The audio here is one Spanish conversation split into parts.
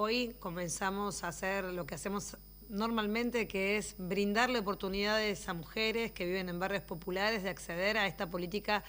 hoy comenzamos a hacer lo que hacemos normalmente, que es brindarle oportunidades a mujeres que viven en barrios populares de acceder a esta política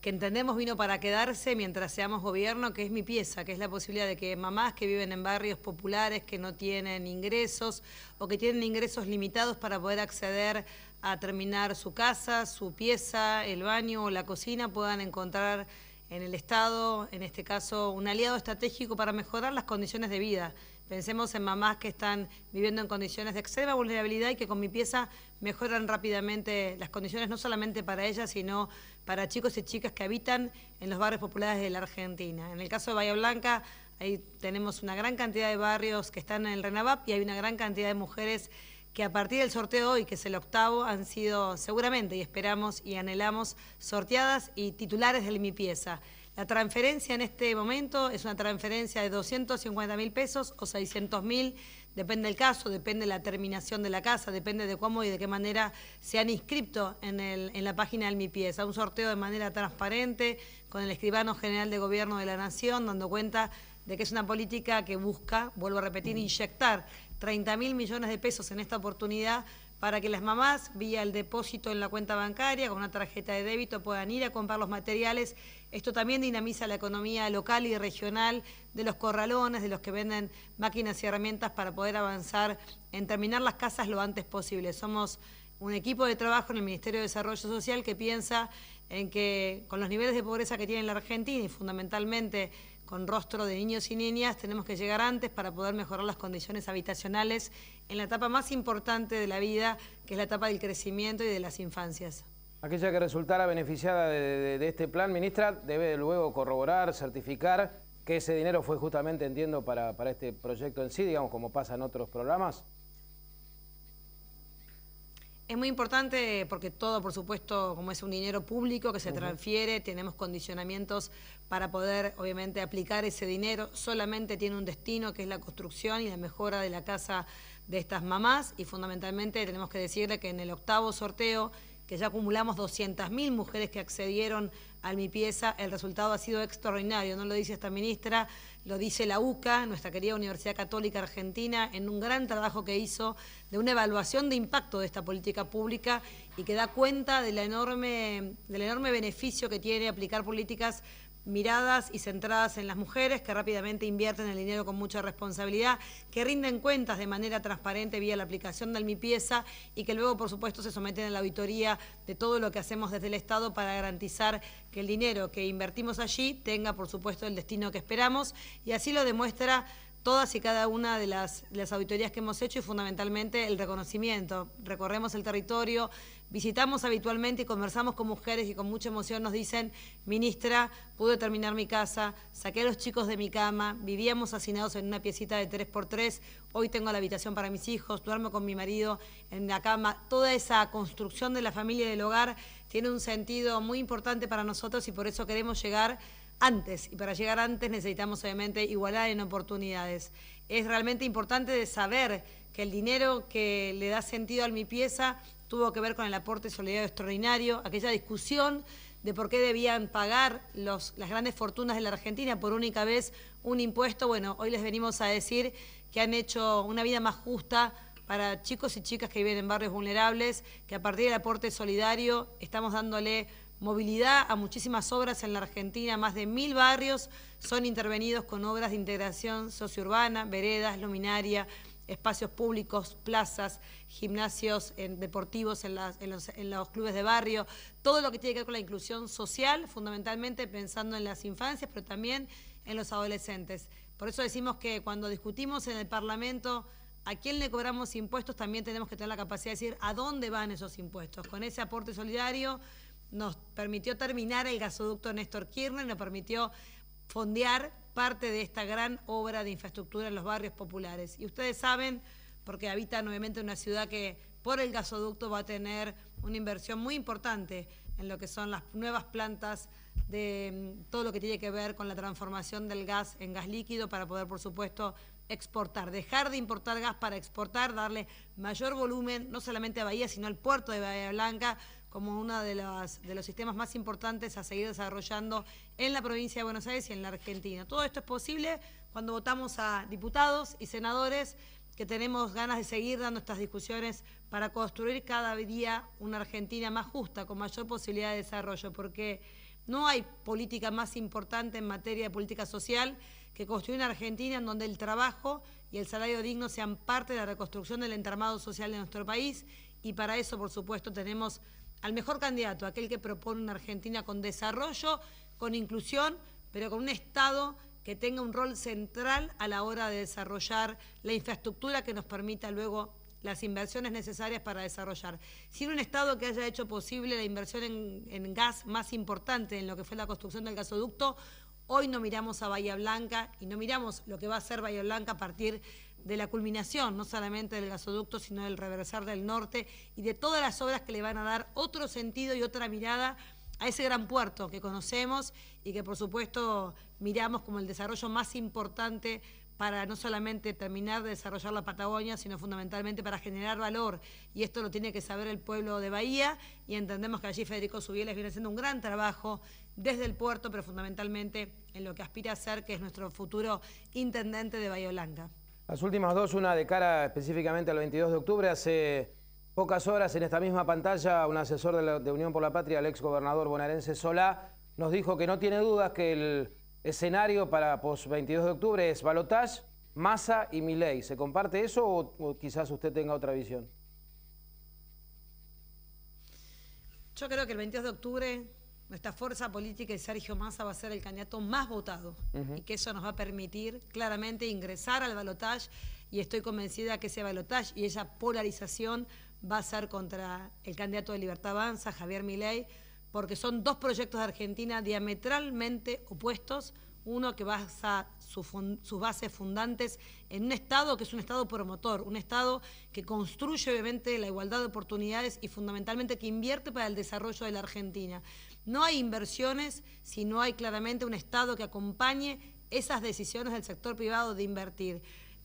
que entendemos vino para quedarse mientras seamos gobierno, que es mi pieza, que es la posibilidad de que mamás que viven en barrios populares, que no tienen ingresos o que tienen ingresos limitados para poder acceder a terminar su casa, su pieza, el baño o la cocina, puedan encontrar en el Estado, en este caso, un aliado estratégico para mejorar las condiciones de vida. Pensemos en mamás que están viviendo en condiciones de extrema vulnerabilidad y que con mi pieza mejoran rápidamente las condiciones no solamente para ellas, sino para chicos y chicas que habitan en los barrios populares de la Argentina. En el caso de Bahía Blanca, ahí tenemos una gran cantidad de barrios que están en el RENAVAP y hay una gran cantidad de mujeres que a partir del sorteo hoy, que es el octavo, han sido seguramente, y esperamos y anhelamos, sorteadas y titulares de mi pieza. La transferencia en este momento es una transferencia de 250 mil pesos o 600 mil, depende del caso, depende de la terminación de la casa, depende de cómo y de qué manera se han inscrito en, en la página de Mi Pieza. Un sorteo de manera transparente con el escribano general de Gobierno de la Nación, dando cuenta de que es una política que busca, vuelvo a repetir, inyectar 30 mil millones de pesos en esta oportunidad para que las mamás, vía el depósito en la cuenta bancaria, con una tarjeta de débito, puedan ir a comprar los materiales. Esto también dinamiza la economía local y regional de los corralones, de los que venden máquinas y herramientas para poder avanzar en terminar las casas lo antes posible. Somos un equipo de trabajo en el Ministerio de Desarrollo Social que piensa en que con los niveles de pobreza que tiene la Argentina y fundamentalmente con rostro de niños y niñas, tenemos que llegar antes para poder mejorar las condiciones habitacionales en la etapa más importante de la vida, que es la etapa del crecimiento y de las infancias. Aquella que resultara beneficiada de, este plan, ministra, debe luego corroborar, certificar que ese dinero fue justamente, entiendo, para, para este proyecto en sí, digamos, como pasa en otros programas. Es muy importante porque todo, por supuesto, como es un dinero público que se transfiere, tenemos condicionamientos para poder, obviamente, aplicar ese dinero. Solamente tiene un destino, que es la construcción y la mejora de la casa de estas mamás. Y fundamentalmente tenemos que decirle que en el octavo sorteo que ya acumulamos 200.000 mujeres que accedieron a mi pieza, el resultado ha sido extraordinario, no lo dice esta ministra, lo dice la UCA, nuestra querida Universidad Católica Argentina, en un gran trabajo que hizo de una evaluación de impacto de esta política pública y que da cuenta enorme, del enorme beneficio que tiene aplicar políticas miradas y centradas en las mujeres que rápidamente invierten el dinero con mucha responsabilidad, que rinden cuentas de manera transparente vía la aplicación del Mi Pieza y que luego, por supuesto, se someten a la auditoría de todo lo que hacemos desde el Estado para garantizar que el dinero que invertimos allí tenga, por supuesto, el destino que esperamos. Y así lo demuestra todas y cada una de las, auditorías que hemos hecho y fundamentalmente el reconocimiento. Recorremos el territorio, visitamos habitualmente y conversamos con mujeres y con mucha emoción nos dicen, ministra, pude terminar mi casa, saqué a los chicos de mi cama, vivíamos hacinados en una piecita de 3x3, hoy tengo la habitación para mis hijos, duermo con mi marido en la cama. Toda esa construcción de la familia y del hogar tiene un sentido muy importante para nosotros y por eso queremos llegar antes. Y para llegar antes necesitamos obviamente igualdad en oportunidades. Es realmente importante de saber que el dinero que le da sentido a mi pieza tuvo que ver con el aporte solidario extraordinario, aquella discusión de por qué debían pagar las grandes fortunas de la Argentina por única vez un impuesto. Bueno, hoy les venimos a decir que han hecho una vida más justa para chicos y chicas que viven en barrios vulnerables, que a partir del aporte solidario estamos dándole movilidad a muchísimas obras en la Argentina, más de mil barrios son intervenidos con obras de integración sociourbana, veredas, luminaria, espacios públicos, plazas, gimnasios deportivos en, en, los, clubes de barrio, todo lo que tiene que ver con la inclusión social, fundamentalmente pensando en las infancias, pero también en los adolescentes. Por eso decimos que cuando discutimos en el Parlamento a quién le cobramos impuestos, también tenemos que tener la capacidad de decir a dónde van esos impuestos. Con ese aporte solidario nos permitió terminar el gasoducto Néstor Kirchner, nos permitió fondear parte de esta gran obra de infraestructura en los barrios populares. Y ustedes saben, porque habitan nuevamente una ciudad que por el gasoducto va a tener una inversión muy importante en lo que son las nuevas plantas de mm, todo lo que tiene que ver con la transformación del gas en gas líquido para poder, por supuesto, exportar, dejar de importar gas para exportar, darle mayor volumen, no solamente a Bahía, sino al puerto de Bahía Blanca, como uno de los, de los sistemas más importantes a seguir desarrollando en la provincia de Buenos Aires y en la Argentina. Todo esto es posible cuando votamos a diputados y senadores que tenemos ganas de seguir dando estas discusiones para construir cada día una Argentina más justa, con mayor posibilidad de desarrollo, porque no hay política más importante en materia de política social que construir una Argentina en donde el trabajo y el salario digno sean parte de la reconstrucción del entramado social de nuestro país y para eso, por supuesto, tenemos al mejor candidato, aquel que propone una Argentina con desarrollo, con inclusión, pero con un Estado que tenga un rol central a la hora de desarrollar la infraestructura que nos permita luego las inversiones necesarias para desarrollar. Sin un Estado que haya hecho posible la inversión en, gas más importante en lo que fue la construcción del gasoducto, hoy no miramos a Bahía Blanca y no miramos lo que va a ser Bahía Blanca a partir de la culminación, no solamente del gasoducto, sino del reversar del norte y de todas las obras que le van a dar otro sentido y otra mirada a ese gran puerto que conocemos y que por supuesto miramos como el desarrollo más importante para no solamente terminar de desarrollar la Patagonia, sino fundamentalmente para generar valor. Y esto lo tiene que saber el pueblo de Bahía y entendemos que allí Federico Subieles viene haciendo un gran trabajo desde el puerto, pero fundamentalmente en lo que aspira a ser, que es nuestro futuro intendente de Bahía Blanca. Las últimas dos, una de cara específicamente al 22 de octubre, hace pocas horas en esta misma pantalla un asesor de, Unión por la Patria, el ex gobernador bonaerense Solá, nos dijo que no tiene dudas que el escenario para post 22 de octubre es Balotage, Massa y Milei. ¿Se comparte eso o, quizás usted tenga otra visión? Yo creo que el 22 de octubre nuestra fuerza política y Sergio Massa va a ser el candidato más votado y que eso nos va a permitir claramente ingresar al balotaje y estoy convencida que ese balotaje y esa polarización va a ser contra el candidato de Libertad Avanza, Javier Milei, porque son dos proyectos de Argentina diametralmente opuestos, uno que basa sus bases fundantes en un Estado que es un Estado promotor, un Estado que construye obviamente la igualdad de oportunidades y fundamentalmente que invierte para el desarrollo de la Argentina. No hay inversiones si no hay claramente un Estado que acompañe esas decisiones del sector privado de invertir.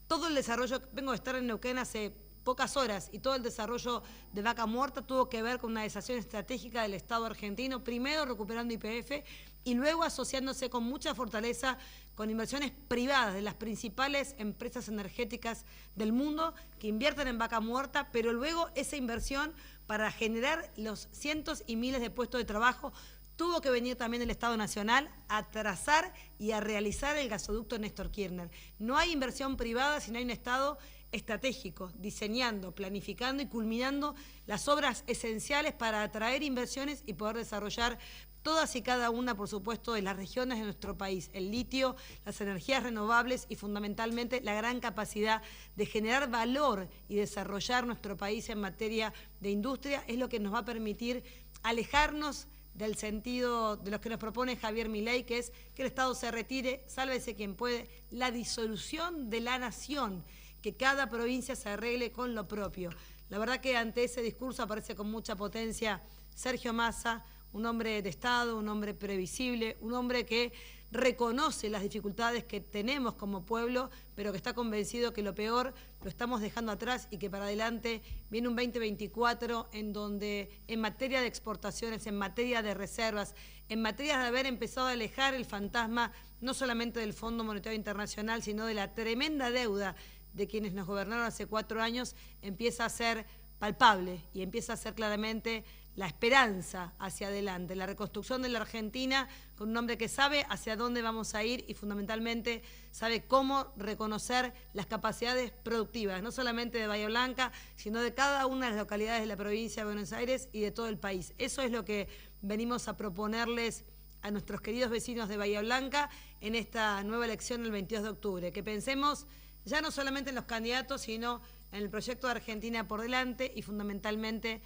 Todo el desarrollo, vengo de estar en Neuquén hace pocas horas y todo el desarrollo de Vaca Muerta tuvo que ver con una decisión estratégica del Estado argentino, primero recuperando IPF y luego asociándose con mucha fortaleza con inversiones privadas de las principales empresas energéticas del mundo que invierten en Vaca Muerta, pero luego esa inversión para generar los cientos y miles de puestos de trabajo tuvo que venir también el Estado Nacional a trazar y a realizar el gasoducto Néstor Kirchner. No hay inversión privada si no hay un Estado estratégico, diseñando, planificando y culminando las obras esenciales para atraer inversiones y poder desarrollar todas y cada una, por supuesto, de las regiones de nuestro país, el litio, las energías renovables y fundamentalmente la gran capacidad de generar valor y desarrollar nuestro país en materia de industria es lo que nos va a permitir alejarnos del sentido de lo que nos propone Javier Milei, que es que el Estado se retire, sálvese quien puede, la disolución de la nación que cada provincia se arregle con lo propio. La verdad que ante ese discurso aparece con mucha potencia Sergio Massa, un hombre de Estado, un hombre previsible, un hombre que reconoce las dificultades que tenemos como pueblo, pero que está convencido que lo peor lo estamos dejando atrás y que para adelante viene un 2024 en donde en materia de exportaciones, en materia de reservas, en materia de haber empezado a alejar el fantasma no solamente del Fondo Monetario Internacional, sino de la tremenda deuda de quienes nos gobernaron hace cuatro años empieza a ser palpable y empieza a ser claramente la esperanza hacia adelante, la reconstrucción de la Argentina con un hombre que sabe hacia dónde vamos a ir y fundamentalmente sabe cómo reconocer las capacidades productivas, no solamente de Bahía Blanca, sino de cada una de las localidades de la provincia de Buenos Aires y de todo el país. Eso es lo que venimos a proponerles a nuestros queridos vecinos de Bahía Blanca en esta nueva elección el 22 de octubre, que pensemos ya no solamente en los candidatos, sino en el proyecto de Argentina por delante y fundamentalmente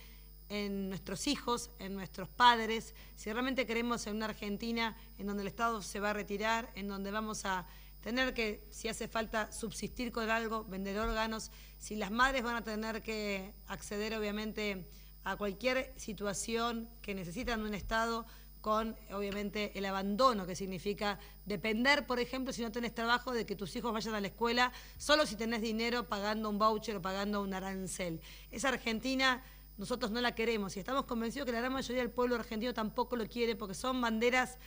en nuestros hijos, en nuestros padres, si realmente queremos en una Argentina en donde el Estado se va a retirar, en donde vamos a tener que, si hace falta, subsistir con algo, vender órganos, si las madres van a tener que acceder obviamente a cualquier situación que necesitan un Estado, con obviamente el abandono que significa depender, por ejemplo, si no tenés trabajo, de que tus hijos vayan a la escuela solo si tenés dinero pagando un voucher o pagando un arancel. Esa Argentina nosotros no la queremos y estamos convencidos que la gran mayoría del pueblo argentino tampoco lo quiere porque son banderas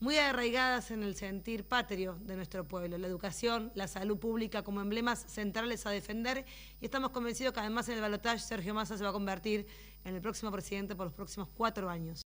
muy arraigadas en el sentir patrio de nuestro pueblo, la educación, la salud pública como emblemas centrales a defender y estamos convencidos que además en el balotaje Sergio Massa se va a convertir en el próximo presidente por los próximos cuatro años.